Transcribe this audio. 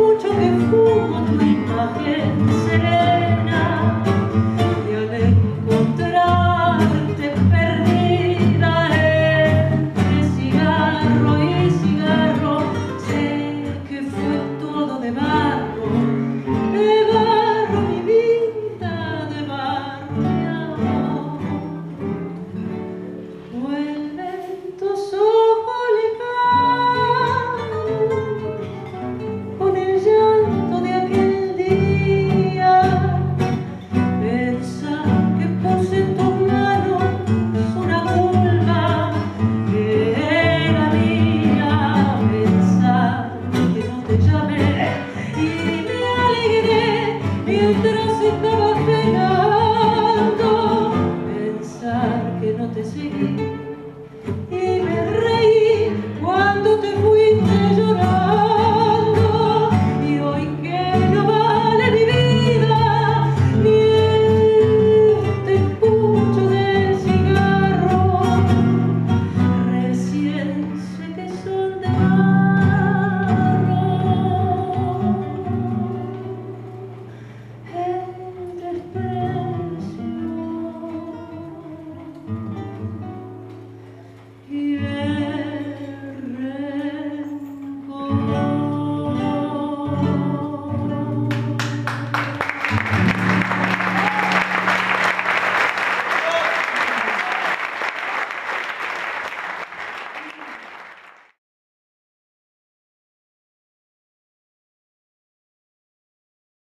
mucho que fumo tu imagen